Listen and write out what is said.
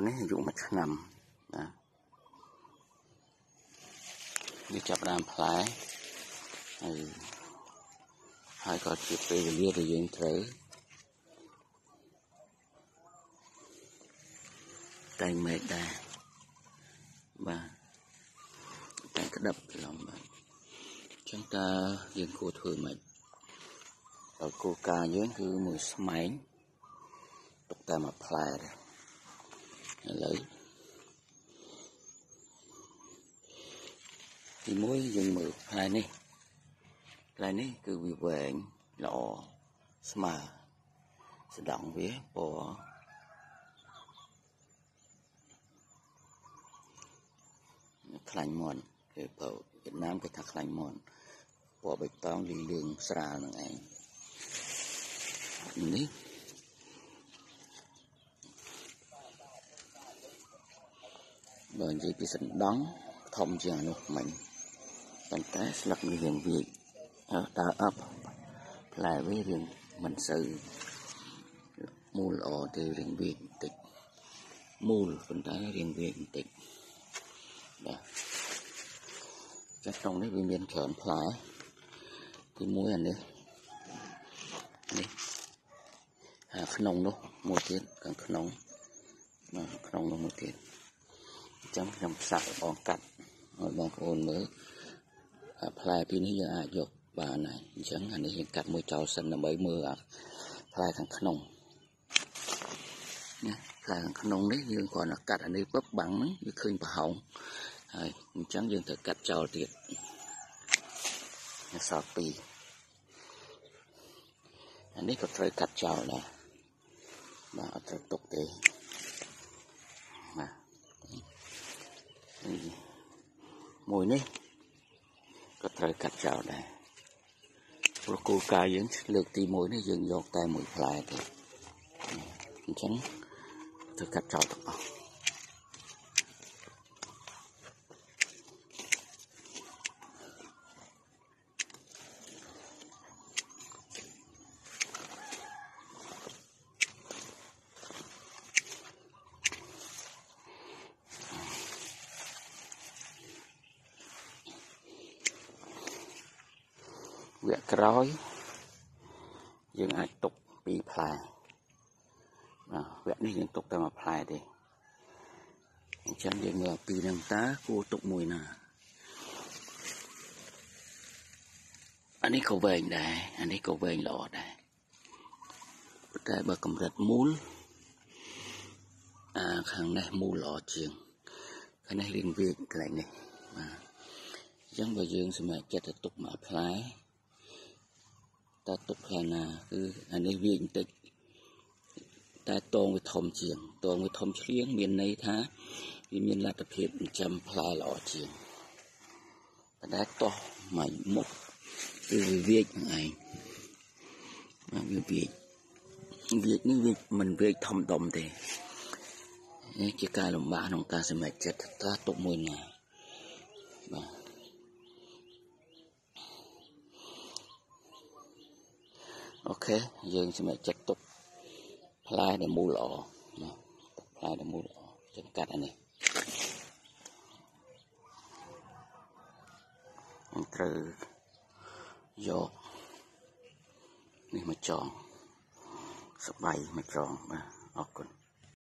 តនេះអាយុមួយឆ្នាំណាវាចាប់ដើមផ្លែហើយហើយក៏ជាពេលវេលាដែលយើងត្រូវតែងមេឃដែរបាទតែក្តឹបឡំបាទអញ្ចឹងតើយើងគួរធ្វើម៉េចដល់គោលការណ៍យើងគឺមួយស្មែងទុកតែមួយផ្លែទេ ឥឡូវទីមួយយើងមើលផ្លែនេះផ្លែនេះគឺវាវែងល្អស្មើស្ដង់វាពណ៌ខ្លាញ់មន់គេបើវៀតណាមគេថាខ្លាញ់មន់ពណ៌បៃតងលីលឿងស្រាលនឹងឯងនេះ បើនិយាយពីសណ្ដង់ធំជាងនោះមិញប៉ុន្តែស្លឹកវារៀងវាចដើរអប់ផ្លែវារៀងមិនសូវមូលល្អទេរៀងវាចបន្តិចមូលប៉ុន្តែរៀងវាចបន្តិចបាទចាស់ក្នុងនេះវាមានច្រើនផ្លែទីមួយអានេះនេះអាក្នុងនោះមួយទៀតខាងក្នុងក្នុងនោះមួយទៀត ចឹងខ្ញុំសាក់បងកាត់ឲ្យបងប្អូនមើលផ្លែពីនេះយើងអាចយកបានហើយអញ្ចឹងអានេះយើងកាត់មួយចោលសិនដើម្បីមើលអាផ្លែខាងក្នុងណាផ្លែខាងក្នុងនេះយើងគ្រាន់តែកាត់អានេះពឹបបាំងហ្នឹងវាឃើញប្រហោងហើយអញ្ចឹងយើងត្រូវកាត់ចោលទៀតសល់ពីរអានេះក៏ត្រូវកាត់ចោលដែរបាទអត់ត្រូវទុកទេ មួយនេះក៏ត្រូវកាត់ចោលដែរព្រោះគោលការណ៍យើងលើកទី1នេះយើងយកតែមួយផ្លែទេអញ្ចឹងត្រូវកាត់ចោលទាំងអស់ វគ្គក្រោយ យើងអាចទុកពីរផ្លែបាទវគ្គនេះយើងទុកតែមួយផ្លែទេអញ្ចឹងយើងមើលពីនឹងតើគួរទុកមួយណាអានេះក៏វែងដែរអានេះក៏វែងល្អដែរតែបើកម្រិតមូលអាខាងនេះមូលល្អជាងខាងនេះរៀងវាចកន្លែងនេះបាទអញ្ចឹងបើយើងសម្រេចចិត្តទៅទុកមួយផ្លែ តើទុកផ្លែណាគឺអានេះវាបន្តិចតែតងវាធំជាងតងវាធំឆ្លៀងមានន័យថាវាមានលទ្ធភាពចិញ្ចឹមផ្លែល្អជាងប៉ុន្តែតោះមួយមុខគឺវាវាចនឹងឯងបាទវាវាចវាចនេះវាមិនវាចធំដុំទេនេះជាការលំបាកក្នុងការសម្រេចចិត្តថាទុកមួយណាបាទ អូខេយើងសម្រេចចិត្តទុកផ្លែដែលមូលល្អណាផ្លែដែលមូលល្អចឹងកាត់អានេះខ្ញុំត្រូវយកនេះមកចងស្បៃមកចងបាទអរគុណ